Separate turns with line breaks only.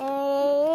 哦